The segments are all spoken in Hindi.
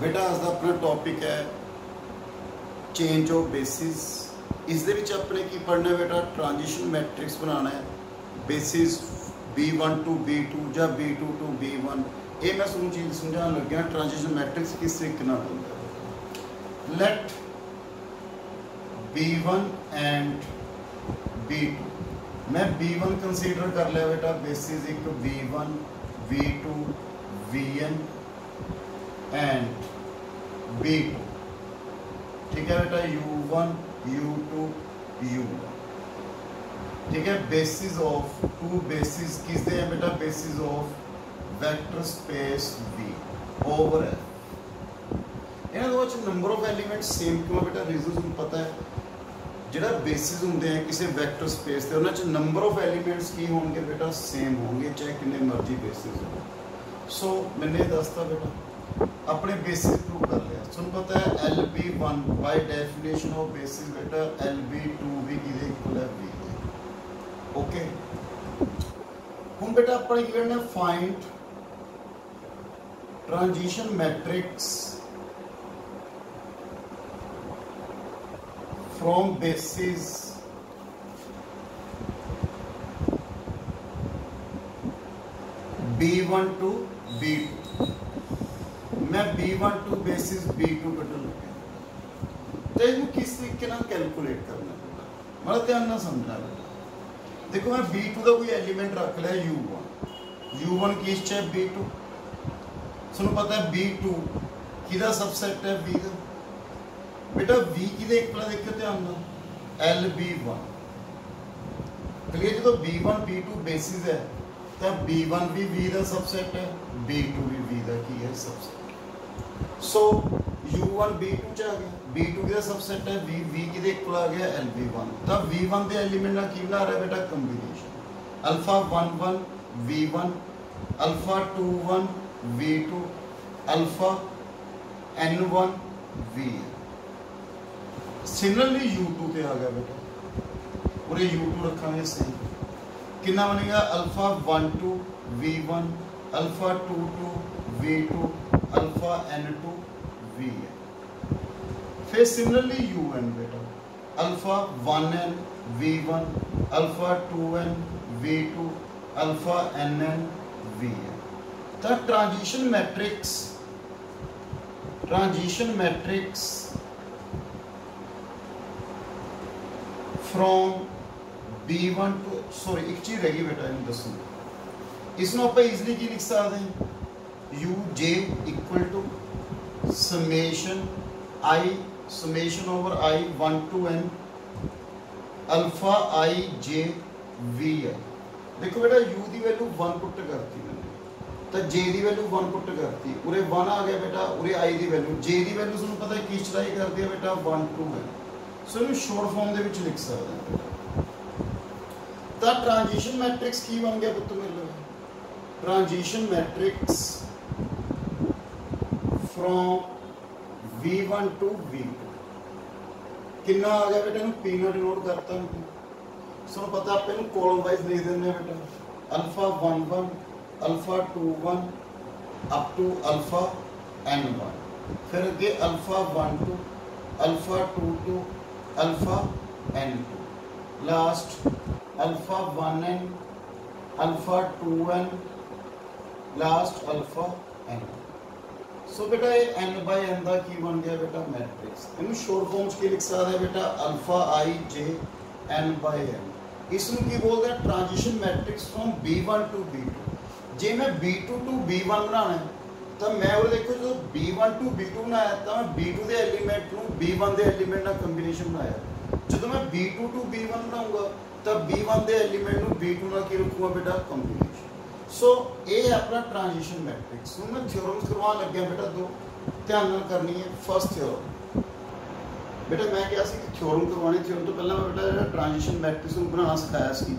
ਬੇਟਾ ਅੱਜ ਦਾ ਆਪਣਾ ਟੌਪਿਕ ਹੈ ਚੇਂਜ ਆਫ ਬੇਸਿਸ ਇਸ ਦੇ ਵਿੱਚ ਆਪਣੇ ਕੀ ਪੜ੍ਹਨਾ ਹੈ ਬੇਟਾ ਟ੍ਰਾਂਜੀਸ਼ਨ ਮੈਟ੍ਰਿਕਸ ਬਣਾਉਣਾ ਹੈ ਬੇਸਿਸ B1 to B2 ਜਾਂ B2 to B1 ਇਹ ਮੈਂ ਤੁਹਾਨੂੰ ਚੀਜ਼ ਸਮਝਾਉਣ ਲੱਗਿਆ ਟ੍ਰਾਂਜੀਸ਼ਨ ਮੈਟ੍ਰਿਕਸ ਕਿਸ ਤਰੀਕੇ ਨਾਲ ਹੁੰਦਾ ਹੈ ਲੈਟ B1 and B2 ਮੈਂ B1 ਕੰਸੀਡਰ ਕਰ ਲਿਆ ਬੇਟਾ ਬੇਸਿਸ ਇੱਕ V1 V2 Vn and B2 ठीक है बेटा U1 U2 U1 ठीक है बेसिस ऑफ टू बेसिस किस दे हैं बेटा basis of vector space V over F ਇਹਨਾਂ ਦੇ ਵਿੱਚ ਨੰਬਰ ਆਫ ਐਲੀਮੈਂਟਸ ਸੇਮ ਕਿਉਂ ਆ ਬੇਟਾ ਰੀਜ਼ਨ ਤੁਹਾਨੂੰ ਪਤਾ ਹੈ ਜਿਹੜਾ ਬੇਸਿਸ ਹੁੰਦੇ ਆ ਕਿਸੇ ਵੈਕਟਰ ਸਪੇਸ ਤੇ ਉਹਨਾਂ ਚ ਨੰਬਰ ਆਫ ਐਲੀਮੈਂਟਸ ਕੀ ਹੋਣਗੇ ਬੇਟਾ ਸੇਮ ਹੋਣਗੇ ਚਾਹੇ ਕਿੰਨੇ ਮਰਜ਼ੀ ਬੇਸਿਸ ਹੋਣ ਸੋ ਮੈਨੇ ਦੱਸਤਾ ਬੇਟਾ अपने बेसिस प्रूव कर लिया सुन पता है L B one by definition of basis बेटा एल बी टू भी इक्वल है बी ओके हम बेटा अपने की करना find transition matrix from basis b1 to b2 B one to basis B two button तो इसको किस तरीके ना कैलकुलेट करना होगा बड़ा ध्यान ना समझना होगा देखो मैं बी टू का कोई एलिमेंट रख लिया यू वन यू वन किस च है बी टू सुनो, पता है बी टू किदा सबसेट है? बी का बेटा बी कि एक पला देखो ध्यान ना एल बी वन क्लियर? जो B one B two basis है तो बी वन भी बी का सबसेट है बी टू भी बी का की है subset so U one B two च गया बी टू किदा सबसेट है वी वी किदे इक्वल आ गया एल वी वन तब वी वन के एलिमेंट ना की बना रहा बेटा combination alpha one one V one alpha two one V two alpha N one V similarly U two ते आ गया बेटा और ये यू टू रखा है सेम कितना बनेगा alpha one two V one alpha two two V two alpha N two V है। फिर सिमिलरली यू एन बेटा। Alpha one N V one alpha two N V two alpha N N V N the transition matrix transition matrix from b1 to, sorry, एक चीज़ रहेगी बेटा इन दसों। इसमें आप इजली की लिख सकते हैं। ਸਕਦੇ ਹਾਂ uj equal to summation i, summation over i 1 to n, alpha i, j ਹੈ ਦੇਖੋ ਬੇਟਾ, u ਦੀ ਵੈਲਿਊ 1 ਪੁੱਟ ਕਰਤੀ ਮੈंने ਤਾਂ j ਦੀ ਵੈਲਿਊ 1 ਪੁੱਟ ਕਰਤੀ। ਉਰੇ 1 ਆ ਗਿਆ ਬੇਟਾ, ਉਰੇ i ਦੀ ਵੈਲਿਊ j ਦੀ ਵੈਲਿਊ ਤੁਹਾਨੂੰ ਪਤਾ ਹੈ ਕਿਸ ਚਲਾਈ ਕਰਦੀ ਹੈ ਬੇਟਾ? 1 2 ਹੈ ਸੋ ਇਹਨੂੰ ਸ਼ੋਰਟ ਫਾਰਮ ਦੇ ਵਿੱਚ ਲਿਖ ਸਕਦੇ ਹਾਂ। ਤਾਂ ਟ੍ਰਾਂਜੀਸ਼ਨ ਮੈਟ੍ਰਿਕਸ ਕੀ ਬਣ ਗਿਆ ਪੁੱਤ ਮੇਰੇ ਲਈ? Transition matrix from V1 to V2 ਕਿੰਨਾ ਆ ਗਿਆ ਬੇਟਾ ਇਹਨੂੰ P ਨਾਲ ਡਿਨੋਟ ਕਰਤਾ ਮੈਂ ਸੋ ਪਤਾ ਆਪਾਂ ਇਹਨੂੰ ਕੋਲਮ ਵਾਈਜ਼ ਲਿਖ ਦਿੰਦੇ ਆ ਬੇਟਾ alpha 11 alpha 21 up to alpha n1 ਫਿਰ ਅੱਗੇ alpha 12 alpha 22 alpha n2 last alpha 1n alpha 2n last alpha n so ਬੇਟਾ ਇਹ n by n ਦਾ ਕੀ ਬਣ ਗਿਆ ਬੇਟਾ? ਮੈਟ੍ਰਿਕਸ ਇਹਨੂੰ ਸ਼ੋਰਟ ਫਾਰਮ ਚ ਕੀ ਲਿਖ ਸਕਦੇ ਬੇਟਾ? Alpha i j n by n ਇਸ ਨੂੰ ਕੀ ਬੋਲਦੇ ਆ? Transition matrix from b1 to b2 ਜੇ ਮੈਂ b2 to b1 ਬਣਾਉਣਾ ਤਾਂ ਮੈਂ ਉਹ ਦੇਖੋ, ਜਦੋਂ B1 to B2 ਬਣਾਇਆ, ਤਾਂ ਮੈਂ B2 ਦੇ ਐਲੀਮੈਂਟ ਨੂੰ B1 ਦੇ ਐਲੀਮੈਂਟ ਨਾਲ ਕੰਬੀਨੇਸ਼ਨ ਬਣਾਇਆ। ਜਦੋਂ ਮੈਂ B2 to B1 ਬਣਾਉਂਗਾ, ਤਾਂ B1 ਦੇ ਐਲੀਮੈਂਟ ਨੂੰ B2 ਨਾਲ ਕੀ ਰੱਖੂਗਾ ਬੇਟਾ? ਕੰਬੀਨੇਸ਼ਨ ਸੋ ਇਹ ਆਪਣਾ ਟ੍ਰਾਂਜੀਸ਼ਨ ਮੈਟ੍ਰਿਕਸ ਨੂੰ ਮੈਂ ਥਿਓਰਮਸ ਕਰਵਾਉਣ ਲੱਗਿਆ ਬੇਟਾ ਦੋ ਧਿਆਨ ਨਾਲ ਕਰਨੀ ਹੈ ਫਸਟ ਥਿਓਰਮ ਬੇਟਾ ਮੈਂ ਕਿਹਾ ਸੀ ਕਿ ਥਿਓਰਮ ਕਰਵਾਉਣੀ ਥਿਓਰਮ ਤੋਂ ਪਹਿਲਾਂ ਮੈਂ ਬੇਟਾ ਜਿਹੜਾ ਟ੍ਰਾਂਜੀਸ਼ਨ ਮੈਟ੍ਰਿਕਸ ਨੂੰ ਬਣਾਉਣਾ ਸਿਖਾਇਆ ਸੀ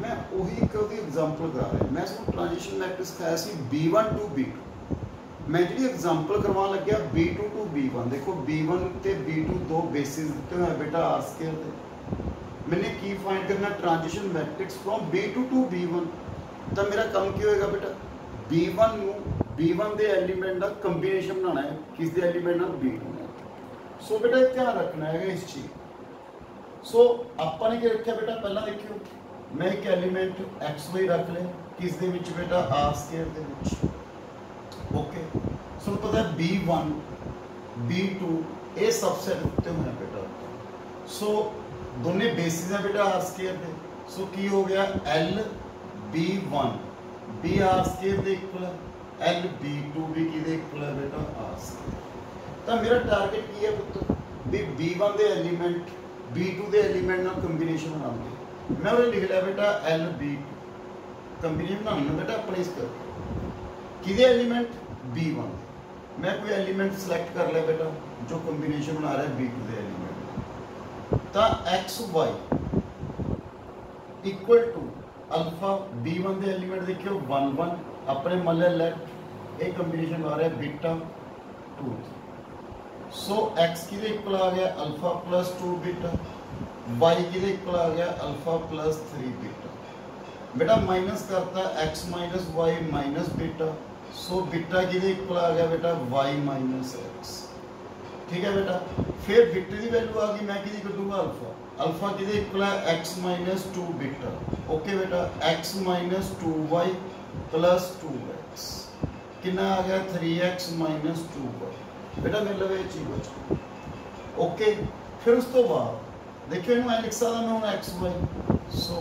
ਮੈਂ ਉਹੀ ਇੱਕ ਉਹਦੀ ਐਗਜ਼ਾਮਪਲ ਕਰਾ ਰਿਹਾ ਮੈਂ ਤੁਹਾਨੂੰ ਟ੍ਰਾਂਜੀਸ਼ਨ ਮੈਟ੍ਰਿਕਸ ਸਿਖਾਇਆ ਸੀ B1 to B2 ਮੈਂ ਜਿਹੜੀ ਐਗਜ਼ਾਮਪਲ ਕਰਵਾਉਣ ਲੱਗਿਆ B2 to B1 ਦੇਖੋ B1 ਤੇ B2 ਦੋ ਬੇਸਿਸ ਦਿੱਤੇ ਹੋਏ ਬੇਟਾ ਆਰ ਸਕੇਅਰ ਤੇ ਮੈਨੇ ਕੀ ਫਾਈਂਡ ਕਰਨਾ transition matrix from B2 to B1 ਤਾਂ ਮੇਰਾ ਕੰਮ ਕੀ ਹੋਏਗਾ ਬੇਟਾ? B1 ਨੂੰ B1 ਦੇ ਐਲੀਮੈਂਟ ਦਾ ਕੰਬੀਨੇਸ਼ਨ ਬਣਾਉਣਾ ਹੈ। ਕਿਸ ਦੇ ਐਲੀਮੈਂਟ ਨਾਲ? B2 ਸੋ ਬੇਟਾ ਧਿਆਨ ਰੱਖਣਾ ਹੈਗਾ ਇਸ ਚੀਜ਼ ਸੋ ਆਪਾਂ ਨੇ ਕੀ ਰੱਖਿਆ ਬੇਟਾ? ਪਹਿਲਾਂ ਦੇਖਿਓ, ਮੈਂ ਇੱਕ ਐਲੀਮੈਂਟ xy ਰੱਖ ਲਿਆ। ਕਿਸ ਦੇ ਵਿੱਚ ਬੇਟਾ? r ਸਕੁਅਰ ਦੇ ਵਿੱਚ। ਓਕੇ ਸੋ ਪਤਾ ਹੈ b1 b2 ਇਹ ਸਬਸੈਟ ਉੱਤੇ ਹੋਣਾ ਬੇਟਾ। ਸੋ ਦੋਨੇ ਬੇਸਿਸ ਹੈ ਬੇਟਾ r ਸਕੁਅਰ ਦੇ। ਸੋ ਕੀ ਹੋ ਗਿਆ? L B one B R square L B two B कि है बेटा आर स्केयर तो मेरा टारगेट की है पुत्र। भी बी वन के एलीमेंट बी टू के एलीमेंट ना कंबीनेशन बनाऊँगे। मैं उन्हें लिख लिया बेटा एल बी कंपनी बनाने बेटा अपने इस करके कि एलीमेंट बी वन मैं कोई एलीमेंट सिलेक्ट कर लिया बेटा, जो कंबीनेशन बना रहा है बी टू के एलीमेंट तो X Y equal to alpha b1 ਦੇ ਐਲੀਮੈਂਟ ਦੇਖਿਓ 1 1 ਆਪਣੇ ਮੰਨ ਲੈਫਟ ਇਹ ਕੰਬੀਨੇਸ਼ਨ ਆ ਰਿਹਾ ਬੀਟਾ 2 ਸੋ x ਕਿਹਦੇ ਇਕੁਅਲ ਆ ਗਿਆ? Alpha 2 beta. y ਕਿਹਦੇ ਇਕੁਅਲ ਆ ਗਿਆ? Alpha 3 beta. ਬੇਟਾ ਮਾਈਨਸ ਕਰਤਾ, x y ਬੀਟਾ। ਸੋ ਬੀਟਾ ਕਿਹਦੇ ਇਕੁਅਲ ਆ ਗਿਆ ਬੇਟਾ? y x ठीक है बेटा? फिर बिट की वैल्यू आ गई, मैं कि कटूँगा अल्फ़ा अल्फ़ा कि X minus two beta okay बेटा X minus two Y plus two X कि आ गया? Three X minus two Y बेटा मतलब यह चीज़ बच ओके फिर उस तो बाद, देखियो इन मैं लिख सकता मैं हूँ एक्स वाई सो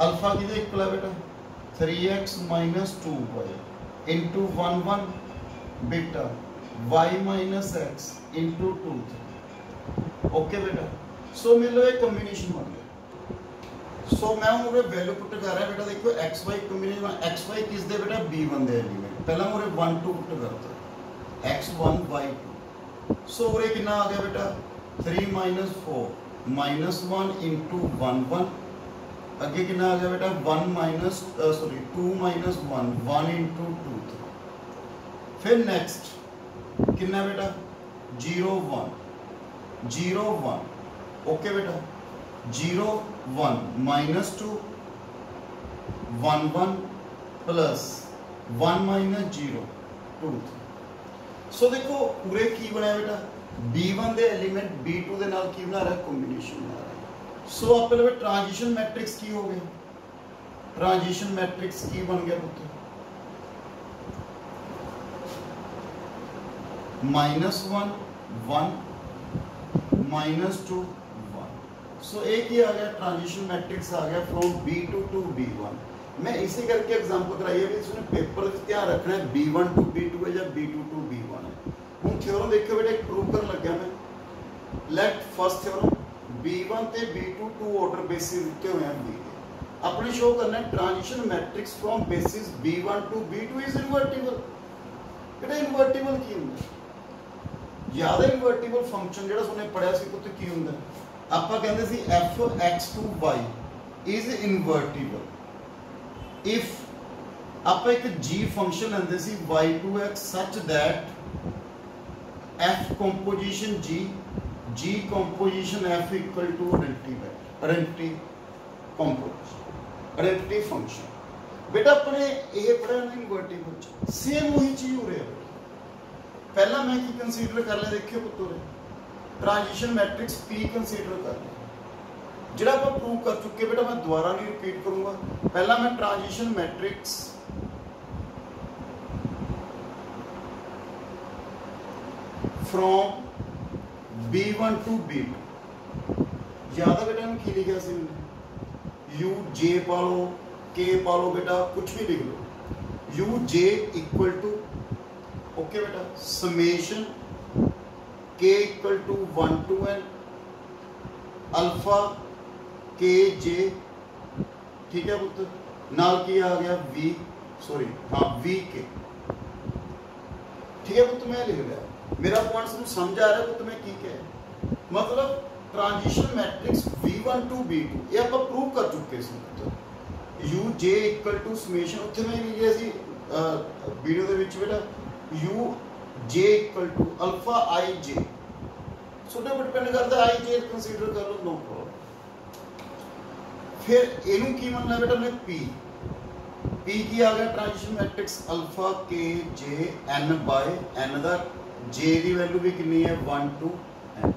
अल्फ़ा कि इक्वल है बेटा। Three X minus two Y into one one beta Y minus X into two okay बेटा? सो मैं लो एक कॉम्बिनेशन बन गया। सो मैं हूँ उन्हें वैल्यू पुट कर रहा है, बेटा, देखो X Y combination X Y किस दे, बेटा? बी वन दे एलिमेंट पहला मैं उन्हें वन टू पुट करता X one Y two so उरे कितना आ गया, बेटा? Three minus four minus one into one one अगे कि आ गया, बेटा? One minus sorry two minus one one into two फिर नेक्स्ट ਕਿੰਨਾ ਬੇਟਾ? 0 1 0 1 ਓਕੇ ਬੇਟਾ। 0 1 minus 2 1 1 plus 1 minus 0 2 ਸੋ ਦੇਖੋ, ਪੂਰੇ ਕੀ ਬਣਿਆ ਬੇਟਾ? B1 ਦੇ ਐਲੀਮੈਂਟ B2 ਦੇ ਨਾਲ ਕੀ ਬਣਾ ਰਿਹਾ? ਕੰਬੀਨੇਸ਼ਨ ਬਣਾ ਰਿਹਾ। ਸੋ ਆਪਣੇ ਲਵੇ ਟ੍ਰਾਂਜੀਸ਼ਨ ਮੈਟ੍ਰਿਕਸ ਕੀ ਹੋ ਗਿਆ ਟ੍ਰਾਂਜੀਸ਼ਨ ਮੈਟ੍ਰਿਕਸ ਕੀ ਬਣ ਗਿਆ minus one one, minus two, one. So एक ये आ गया ट्रांजिशन मैट्रिक्स आ गया from B two to B one मैं इसी करके एग्जांपल कराई है इसमें पेपर ध्यान रखना है? B one to B two है या B two to B one है? हूँ थ्योरम देखो बेटा एक प्रूव कर लग्या मैं। Let first theorem B one तो B two two order basis दिते हुए हैं बी अपने शो करना है transition matrix from basis B one to B two is invertible बेटा इनवर्टिबल की होंगे ਜਿਆਦਾ ਇਨਵਰਟੀਬਲ ਫੰਕਸ਼ਨ ਜਿਹੜਾ ਸੁਨੇ ਪੜਿਆ ਸੀ ਪੁੱਤ ਕੀ ਹੁੰਦਾ ਆਪਾਂ ਕਹਿੰਦੇ ਸੀ f x to y is invertible if ਆਪਾਂ ਇੱਕ g ਫੰਕਸ਼ਨ ਲੈਂਦੇ ਸੀ y2x such that f composition g g composition f equal to identity vector identity composition identity function ਬੇਟਾ ਆਪਣੇ ਇਹ ਪੜਿਆ ਨਾ ਇਨਵਰਟੀਬਲ ਚ ਸੇਮ ਉਹੀ ਚੀਜ਼ ਹੋ ਰਿਹਾ ਪਹਿਲਾਂ ਮੈਂ ਕੀ ਕੰਸੀਡਰ ਕਰ ਲਿਆ ਦੇਖਿਓ ਪੁੱਤੋ ਟ੍ਰਾਂਜੀਸ਼ਨ ਮੈਟ੍ਰਿਕਸ P ਕੰਸੀਡਰ ਕਰ ਲਿਆ ਜਿਹੜਾ ਆਪਾਂ ਪ੍ਰੂਵ ਕਰ ਚੁੱਕੇ ਬੇਟਾ ਮੈਂ ਦੁਬਾਰਾ ਨਹੀਂ ਰਿਪੀਟ ਕਰੂੰਗਾ ਪਹਿਲਾਂ ਮੈਂ transition matrix from B1 to B2 ਯਾਦ ਹੈ ਬੇਟਾ ਨੂੰ ਕੀ ਲਿਖਿਆ ਸੀ U J ਪਾ ਲਓ K ਪਾ ਲਓ ਬੇਟਾ ਕੁਝ ਵੀ ਲਿਖ ਲਓ U J equal to okay ਬੇਟਾ summation K equal to 1 to n alpha K J ਠੀਕ ਹੈ ਪੁੱਤ ਨਾਲ ਕੀ ਆ ਗਿਆ V ਸੌਰੀ ਹਾਂ V ਕੇ ਠੀਕ ਹੈ ਪੁੱਤ ਮੈਂ ਲਿਖ ਲਿਆ ਮੇਰਾ ਪੁਆਇੰਟਸ ਨੂੰ ਸਮਝ ਆ ਰਿਹਾ ਪੁੱਤ ਮੈਂ ਕੀ ਕਹਿ ਮਤਲਬ transition matrix V1 to B2 ਇਹ ਆਪਾਂ ਪ੍ਰੂਵ ਕਰ ਚੁੱਕੇ ਸੀ ਪੁੱਤ U J ਟੂ ਸਮੇਸ਼ਨ ਉੱਥੇ ਮੈਂ ਲਿਖਿਆ ਸੀ ਵੀਡੀਓ ਦੇ ਵਿੱਚ ਬੇਟਾ U J equal to alpha I J छोटे पर डिपेंड करता है आई जे कंसीडर कर लो नो प्रॉब्लम फिर एनु की मान लिया बेटा ने पी पी की आ गया ट्रांजिशन मैट्रिक्स अल्फ़ा के जे एन बाय एन दा जे की वैल्यू भी कितनी है? 1 टू एन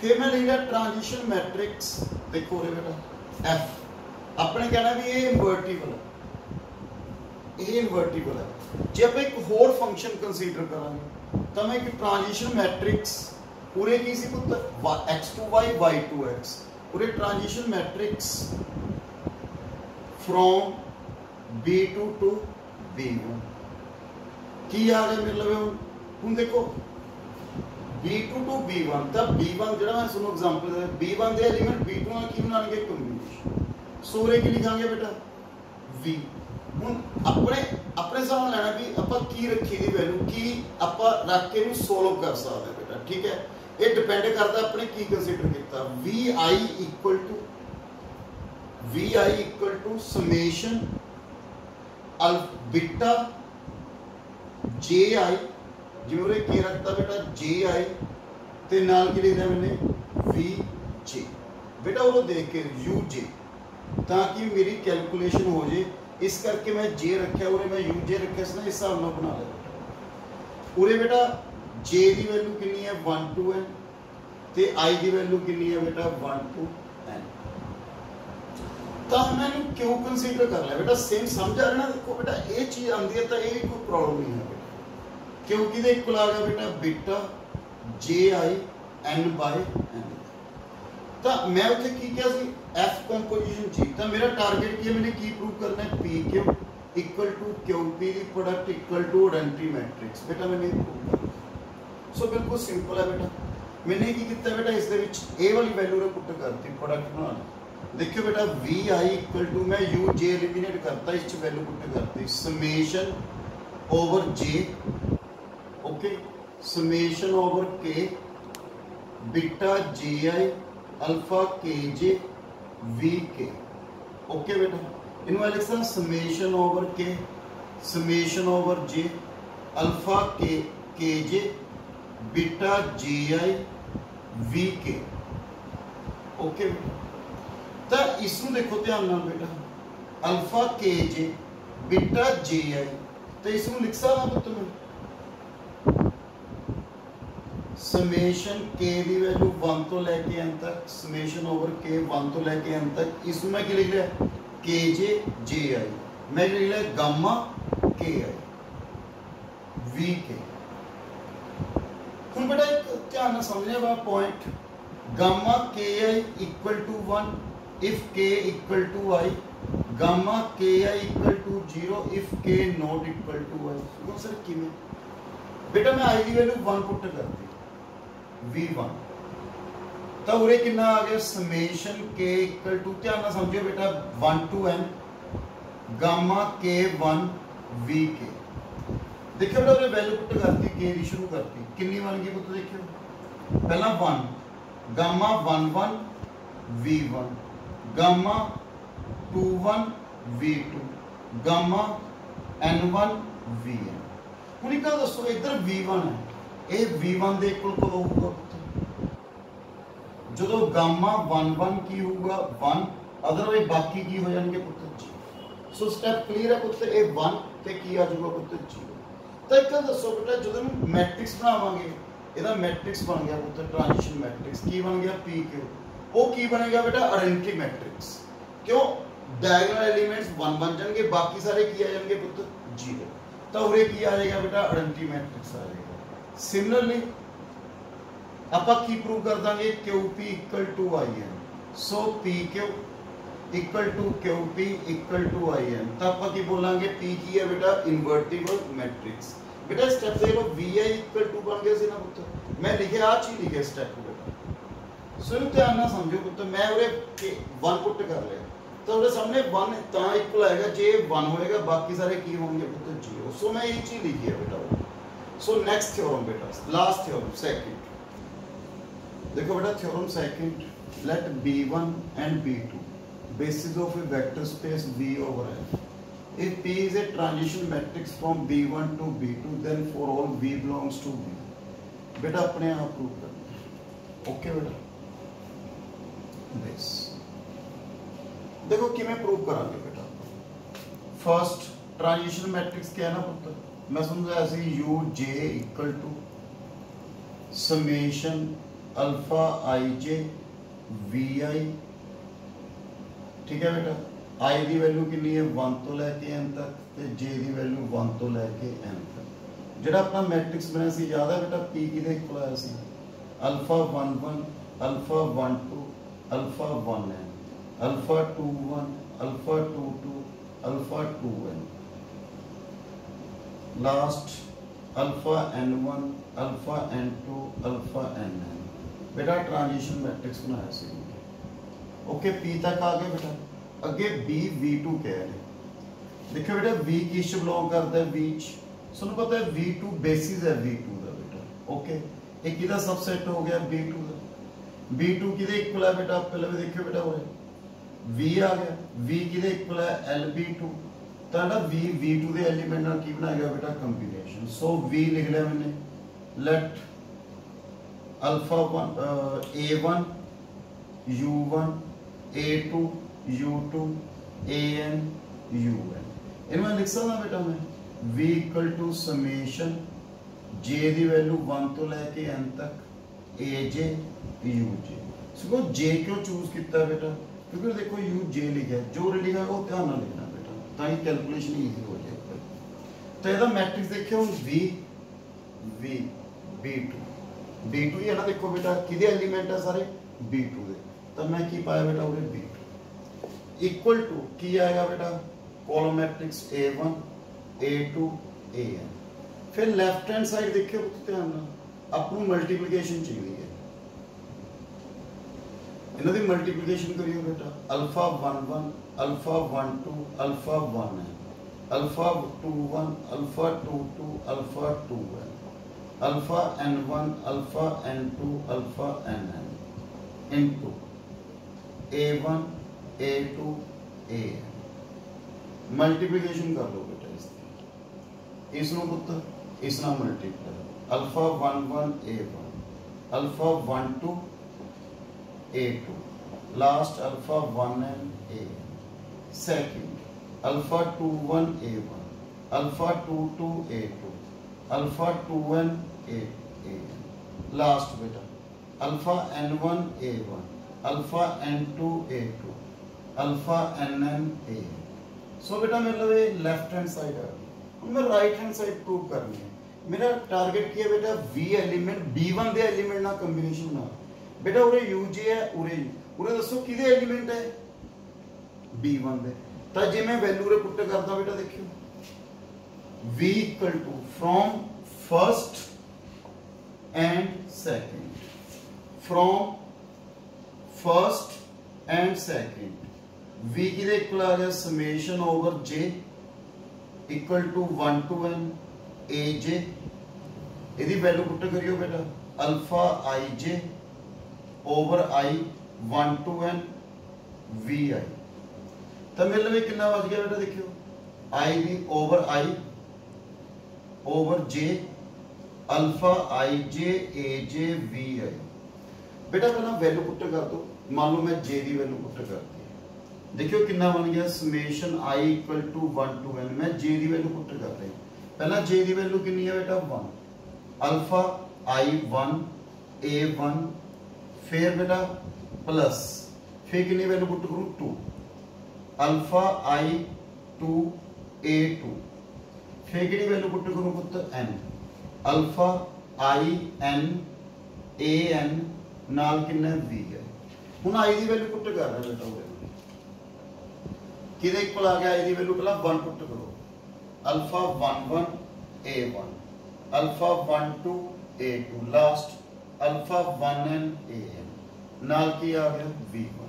फिर मैं लिख लिया ट्रांजिशन मैट्रिक्स देखो रे बेटा एफ़ अपने कहना भी ये इन्वर्टिबल है। ये इन्वर्टिबल है। ਆਪਾਂ ਇੱਕ ਹੋਰ ਫੰਕਸ਼ਨ ਕੰਸੀਡਰ ਕਰਾਂਗੇ ਤਾਂ ਮੈਂ ਇੱਕ ਟ੍ਰਾਂਜੀਸ਼ਨ ਮੈਟ੍ਰਿਕਸ ਪੂਰੇ ਕੀ ਸੀ ਪੁੱਤ x2y y2x ਪੂਰੇ transition matrix from B2 to B1 ਕੀ ਆ ਗਿਆ ਮੇਰੇ ਲਵੇ ਹੁਣ ਹੁਣ ਦੇਖੋ B2 to B1 ਤਾਂ B1 ਜਿਹੜਾ ਮੈਂ ਤੁਹਾਨੂੰ ਐਗਜ਼ਾਮਪਲ ਦੇ B1 ਦੇ ਐਲੀਮੈਂਟ B2 ਨਾਲ ਕੀ ਬਣਾਣਗੇ ਕੰਬੀਨੇਸ਼ਨ ਸੋਰੇ ਕੀ ਲਿਖਾਂਗੇ ਬੇਟਾ V ਹੁਣ ਆਪਣੇ ਆਪਣੇ ਹਿਸਾਬ ਨਾਲ ਲੈਣਾ ਵੀ ਆਪਾਂ ਕੀ ਰੱਖੀ ਦੀ ਵੈਲਿਊ ਕੀ ਆਪਾਂ ਰੱਖ ਕੇ ਇਹਨੂੰ ਸੋਲਵ ਕਰ ਸਕਦੇ ਬੇਟਾ, ਠੀਕ ਹੈ? ਇਹ ਡਿਪੈਂਡ ਕਰਦਾ ਆਪਣੇ ਕੀ ਕੰਸੀਡਰ ਕੀਤਾ। VI equal to vi equal to summation al beta ji, ਜਿਵੇਂ ਉਹ ਕੀ ਰੱਖਤਾ ਬੇਟਾ? Ji ਤੇ ਨਾਲ ਕੀ ਲਿਖਦਾ ਮੈਨੇ? Vj ਬੇਟਾ ਉਹ ਦੇਖ ਕੇ uj ਤਾਂ ਕਿ ਮੇਰੀ ਕੈਲਕੂਲੇਸ਼ਨ ਹੋ ਜੇ ਇਸ ਕਰਕੇ ਮੈਂ j ਰੱਖਿਆ, ਉਰੇ ਮੈਂ uj ਰੱਖਿਆ ਸੀ ਨਾ ਇਸ ਹਿਸਾਬ ਨਾਲ ਬਣਾ ਲਿਆ। ਉਰੇ ਬੇਟਾ, j ਦੀ ਵੈਲਿਊ ਕਿੰਨੀ ਹੈ? 1 2 ਹੈ ਤੇ i ਦੀ ਵੈਲਿਊ ਕਿੰਨੀ ਹੈ ਬੇਟਾ? 1 2 ਤਾਂ ਮੈਂ ਇਹਨੂੰ ਕਿਉਂ ਕੰਸੀਡਰ ਕਰ ਲਿਆ? ਬੇਟਾ ਸੇਮ ਸਮਝ ਆ ਰਿਹਾ ਨਾ, ਦੇਖੋ ਬੇਟਾ, ਇਹ ਚੀਜ਼ ਆਉਂਦੀ ਹੈ ਤਾਂ ਇਹ ਕੋਈ ਪ੍ਰੋਬਲਮ ਨਹੀਂ ਹੈ ਕਿਉਂਕਿ ਇਹਦੇ ਇਕੁਅਲ ਆ ਗਿਆ ਬੇਟਾ? ਬੀਟਾ ਜੇ ਆਈ ਐਨ ਬਾਈ ਐਨ ਤਾਂ ਮੈਂ ਉੱਥੇ ਕੀ ਕਿਹਾ ਸੀ F ਕੰਪੋਜੀਸ਼ਨ G ਤਾਂ ਮੇਰਾ ਟਾਰਗੇਟ ਕੀ ਹੈ ਮੈਨੇ ਕੀ ਪ੍ਰੂਵ ਕਰਨਾ ਹੈ P Q equal to QP the product equal to identity matrix ਬੇਟਾ ਮੈਨੇ ਸੋ ਬਿਲਕੁਲ ਸਿੰਪਲ ਹੈ ਬੇਟਾ ਮੈਨੇ ਕੀ ਕੀਤਾ ਬੇਟਾ ਇਸ ਦੇ ਵਿੱਚ A ਵਾਲੀ ਵੈਲਿਊ ਰ ਪੁੱਟ ਕਰਤੀ ਪ੍ਰੋਡਕਟ ਬਣਾ ਲਈ ਦੇਖਿਓ ਬੇਟਾ VI ਇਕੁਅਲ ਟੂ ਮੈਂ UJ ਐਲੀਮੀਨੇਟ ਕਰਤਾ ਇਸ ਚ ਵੈਲਿਊ ਪੁੱਟ ਕਰਤੀ summation over J okay summation over K beta JI alpha kj vk okay बेटा इनको लिख सकते summation over k summation over j alpha k kj beta ji vk okay बेटा ਤਾਂ ਇਸ ਨੂੰ ਦੇਖੋ ਧਿਆਨ ਨਾਲ ਬੇਟਾ ਅਲਫਾ ਕੇ ਜੇ ਬੀਟਾ ਜੇ ਆਈ ਤੇ ਇਸ ਨੂੰ ਲਿਖ ਸਕਦਾ ਪੁੱਤ ਮੈਂ समेशन के दी वैल्यू वन तो लेके एन तक समेशन ओवर के वन तो लेके एन तक, इसमें मैं क्या लिख लिया के जे जे आई मैं लिख लिया गामा के आई वी के हम बेटा, एक ध्यान समझने वाला point gamma K I equal to one if K equal to I gamma K I equal to zero if K not equal to I sir कि बेटा, मैं आई की वैल्यू वन पुट करती वी वन तब उरे कितना आ गया समेशन के इक्वल टू ध्यान ना समझो बेटा? One two N gamma K one V K देखियो बेटा उन्हें वैल्यू पुट करती के दी शुरू करती। कितनी बन गई पुत्र देखियो? पहला one gamma one one V one gamma two one V two gamma N one V N हूँ एक दसो, इधर वी वन है। ਇਹ V1 ਦੇ ਇਕੁਅਲ ਕਦੋਂ ਹੋਊਗਾ ਜਦੋਂ ਗਾਮਾ 11 ਕੀ ਹੋਊਗਾ? 1 ਅਦਰਵਾਈਜ਼ ਬਾਕੀ ਕੀ ਹੋ ਜਾਣਗੇ ਪੁੱਤਰ ਜੀ? ਸੋ ਸਟੈਪ ਕਲੀਅਰ ਹੈ ਪੁੱਤਰ ਇਹ 1 ਤੇ ਕੀ ਆ ਜਾਊਗਾ ਪੁੱਤਰ ਜੀ? ਤਾਂ ਇੱਕ ਦੱਸੋ ਬੇਟਾ, ਜਦੋਂ ਮੈਟ੍ਰਿਕਸ ਬਣਾਵਾਂਗੇ, ਇਹਦਾ ਮੈਟ੍ਰਿਕਸ ਬਣ ਗਿਆ ਪੁੱਤਰ ਟ੍ਰਾਂਜੀਸ਼ਨ ਮੈਟ੍ਰਿਕਸ ਕੀ ਬਣ ਗਿਆ? PQ ਉਹ ਕੀ ਬਣੇਗਾ ਬੇਟਾ? ਆਇਡੈਂਟੀ ਮੈਟ੍ਰਿਕਸ ਕਿਉਂ? ਡਾਇਗੋਨਲ ਐਲੀਮੈਂਟਸ 1 ਬਣ ਜਾਣਗੇ, ਬਾਕੀ ਸਾਰੇ ਕੀ ਆ ਜਾਣਗੇ ਪੁੱਤ? 0 ਤਾਂ ਉਰੇ ਕੀ ਆ ਜਾਏਗਾ ਬੇਟਾ? ਆਇਡੈਂਟੀ ਮੈਟ੍ਰਿਕਸ ਆ ਜਾਏਗਾ। ਸਿਮਿਲਰਲੀ ਆਪਾਂ ਕੀ ਪ੍ਰੂਵ ਕਰ ਦਾਂਗੇ QP IN so PQ equal to QP equal to IN ਤਾਂ ਆਪਾਂ ਕੀ ਬੋਲਾਂਗੇ P ਕੀ ਹੈ ਬੇਟਾ ਇਨਵਰਟੀਬਲ ਮੈਟ੍ਰਿਕਸ ਬੇਟਾ ਸਟੈਪ ਦੇ ਲੋ VI ਇਕੁਅਲ ਟੂ ਬਣ ਗਿਆ ਸੀ ਨਾ ਪੁੱਤ ਮੈਂ ਲਿਖਿਆ ਆ ਚੀਜ਼ ਲਿਖਿਆ ਸਟੈਪ ਸੋ ਇਹ ਧਿਆਨ ਨਾਲ ਸਮਝੋ ਪੁੱਤ ਮੈਂ ਉਰੇ 1 ਪੁੱਟ ਕਰ ਲਿਆ ਤਾਂ ਉਹਦੇ ਸਾਹਮਣੇ 1 ਤਾਂ ਇਕੁਅਲ ਆਏਗਾ ਜੇ 1 ਹੋਏਗਾ ਬਾਕੀ ਸਾਰੇ ਕੀ ਹੋਣਗੇ ਪੁੱਤ 0 ਸੋ ਮੈਂ ਇਹ ਚੀਜ਼ ਲਿਖੀ ਹੈ ਬੇਟਾ सो नेक्स्ट थ्योरम बेटा लास्ट थ्योरम सेकंड देखो बेटा theorem second let b1 and b2 basis of a vector space v over f if p is a transition matrix from b1 to b2 then for all v belongs to b बेटा अपने आप प्रूव कर ओके बेटा बेस देखो किमें प्रूव करा बेटा फ़र्स्ट ट्रांजिशन मैट्रिक्स क्या है ना पुत्र मैं समझा सी U J equal to summation alpha I J V I ठीक है बेटा? आई की वैल्यू कि वन तो लैके एन तक तो जे की वैल्यू वन तो लैके एन तक। जोड़ा अपना मैट्रिक्स बनया से, याद है बेटा? पी कि इक्वल आया से? Alpha one one alpha one two alpha one N alpha two one alpha two two alpha two N last alpha N one alpha N two alpha N nine बेटा ट्रांजिशन मैट्रिक्स बनाया सीखेंगे ओके पी तक आ गए बेटा। अगे बी वी टू कह रहे देखियो बेटा वी किस बिलोंग करता है बीच सुनो पता है वी टू बेसिस है वी टू का बेटा। ओके ये किधर सबसेट हो गया बी टू का बी टू किधर बेटा? पहले भी देखियो बेटा हो वी आ गया। वी किधर एल बी टू तो है v v two the element ना की बनाएगा बेटा कंप्यूटेशन सो v लिख लिया मैंने let alpha one A one U one A two U two A N U N इनमें लिख सकता बेटा मैं v equal to summation J की वैल्यू वन तो लैके एन तक ए जे यू जे सो जे क्यों चूज़ किया बेटा क्योंकि देखो यू जे लिखा जो लिखा है वो ध्यान लिखना ਤਾਂ ਹੀ ਕੈਲਕੂਲੇਸ਼ਨ ਈਜ਼ੀ ਹੋ ਜਾਏ ਤਾਂ ਇਹਦਾ ਮੈਟ੍ਰਿਕਸ ਦੇਖਿਓ v v b2 b2 ਹੀ ਹੈ ਨਾ ਦੇਖੋ ਬੇਟਾ ਕਿਹਦੇ ਐਲੀਮੈਂਟ ਹੈ ਸਾਰੇ b2 ਦੇ ਤਾਂ ਮੈਂ ਕੀ ਪਾਇਆ ਬੇਟਾ ਉਹਦੇ b2 ਇਕੁਅਲ ਟੂ ਕੀ ਆਏਗਾ ਬੇਟਾ column matrix a1 a2 an ਫਿਰ ਲੈਫਟ ਹੈਂਡ ਸਾਈਡ ਦੇਖਿਓ ਪੁੱਤ ਧਿਆਨ ਨਾਲ ਆਪ ਨੂੰ ਮਲਟੀਪਲੀਕੇਸ਼ਨ ਚਾਹੀਦੀ इन मल्टीप्लीकेशन करियो बेटा। Alpha one one alpha one two alpha one है। Alpha two one alpha two two alpha two one alpha N one alpha N two alpha N N into A one A two A multiplication कर लो बेटा इस इसनों पुत्र alpha one one A one alpha one two A two last alpha one N A second alpha two one A one alpha two two A two alpha two N A A last बेटा alpha N one A one alpha N two A two alpha N N A so बेटा मतलब ये लेफ़्ट हैंड साइड है। मैं राइट हैंड साइड प्रूव करनी है। मेरा टारगेट किया बेटा? वी एलिमेंट बी वन के एलिमेंट ना कंबिनेशन ना। ਬੇਟਾ ਉਰੇ U ਜੇ ਹੈ ਉਰੇ U ਉਰੇ ਦੱਸੋ ਕਿਹਦੇ ਐਲੀਮੈਂਟ ਹੈ B1 ਦੇ ਤਾਂ ਜੇ ਮੈਂ ਵੈਲਿਊ ਰੇ ਪੁੱਟ ਕਰਦਾ ਬੇਟਾ ਦੇਖਿਓ V equal to from first and second from first and second V ਕਿਹਦੇ ਇਕੁਅਲ ਆ ਗਿਆ summation over J equal to 1 to 1 AJ ਇਹਦੀ ਵੈਲਿਊ ਪੁੱਟ ਕਰਿਓ ਬੇਟਾ alpha IJ over i 1 to n vi ਤਾਂ ਮੇਰੇ ਲਈ ਕਿੰਨਾ ਵੱਜ ਗਿਆ ਬੇਟਾ ਦੇਖਿਓ। I V over i over j, alpha ij aj vi ਬੇਟਾ ਪਹਿਲਾਂ ਵੈਲਿਊ ਪੁੱਟ ਕਰ ਦੋ ਮੰਨ ਲਓ ਮੈਂ j ਦੀ ਵੈਲਿਊ ਪੁੱਟ ਕਰਤੀ ਦੇਖਿਓ ਕਿੰਨਾ ਬਣ ਗਿਆ। ਸਮੇਸ਼ਨ i 1 to n ਮੈਂ j ਦੀ ਵੈਲਿਊ ਪੁੱਟ ਕਰ ਰਿਹਾ। ਪਹਿਲਾਂ j ਦੀ ਵੈਲਿਊ ਕਿੰਨੀ ਹੈ ਬੇਟਾ? 1 ਅਲਫਾ फिर बेटा प्लस फिर कितनी वैल्यू पुट करूँ? Two alpha I two A two फिर कितनी वैल्यू पुट करूँ पुत्र N alpha I N A N नाल कि वी है? हूँ आई की वैल्यू पुट कर रहा बेटा कि आ गया? आई की वैल्यू पहला वन पुट करो। Alpha one one A one alpha one two A two last alpha one N A N ਨਾਲ ਕੀ ਆ ਗਿਆ v1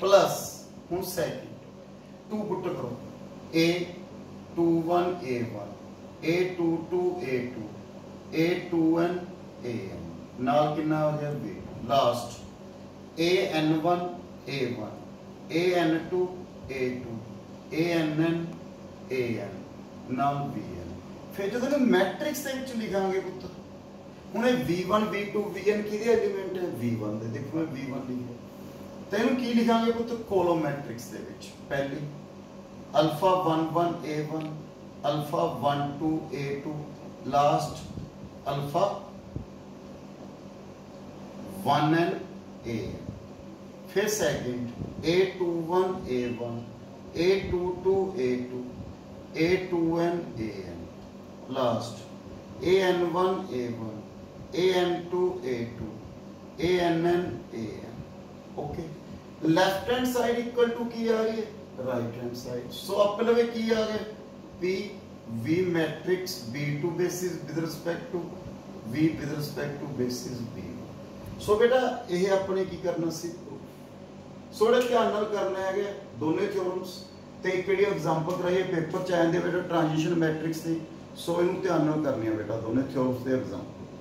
ਪਲੱਸ ਹੁਣ ਸੈਕਿੰਡ 2 ਪੁੱਟ ਕਰੋ a 21 a1 a22 a2 a2n an ਨਾਲ ਕਿੰਨਾ ਹੋ ਗਿਆ b last an1 a1 an2 a2 ann an ਨਾਲ bn ਫਿਰ ਜਦੋਂ ਇਹਨੂੰ ਮੈਟ੍ਰਿਕਸ ਦੇ ਵਿੱਚ ਲਿਖਾਂਗੇ ਪੁੱਤ ਹੁਣ ਇਹ v1 v2 vn ਕਿਹਦੇ ਐਲੀਮੈਂਟ ਹੈ v1 ਦੇ ਦੇਖੋ ਮੈਂ v1 ਲਿਖਿਆ ਤਾਂ ਇਹਨੂੰ ਕੀ ਲਿਖਾਂਗੇ ਪੁੱਤ ਕੋਲਮ ਮੈਟ੍ਰਿਕਸ ਦੇ ਵਿੱਚ ਪਹਿਲੀ alpha 11 a1 alpha 12 a2 last alpha 1n a फिर second a21 a1 a22 a2 a2n an last an1 a1 AM2, A2, ANN, AN. Okay. Left hand side equal to ਕੀ ਆ ਰਹੀ ਹੈ ਰਾਈਟ ਹੈਂਡ ਸਾਈਡ ਸੋ ਆਪਣੇ ਲਵੇ ਕੀ ਆ ਗਿਆ P V matrix B2 basis with respect to V with respect to basis B. ਸੋ ਬੇਟਾ ਇਹ ਆਪਣੇ ਕੀ ਕਰਨਾ ਸੀ ਸੋ ਜਿਹੜਾ ਧਿਆਨ ਨਾਲ ਕਰਨਾ ਹੈਗਾ ਦੋਨੇ ਥਿਓਰਮਸ ਤੇ ਇੱਕ ਜਿਹੜੀ ਐਗਜ਼ਾਮਪਲ ਕਰਾਈ ਪੇਪਰ ਚ ਆਉਂਦੇ ਬੇਟਾ ਟ੍ਰਾਂਜੀਸ਼ਨ ਮੈਟ੍ਰਿਕਸ ਦੀ ਸੋ ਇਹਨੂੰ ਧਿਆਨ ਨਾਲ ਕਰਨੀ ਹੈ ਬੇਟਾ ਦੋਨੇ ਥਿਓਰਮਸ ਦੇ example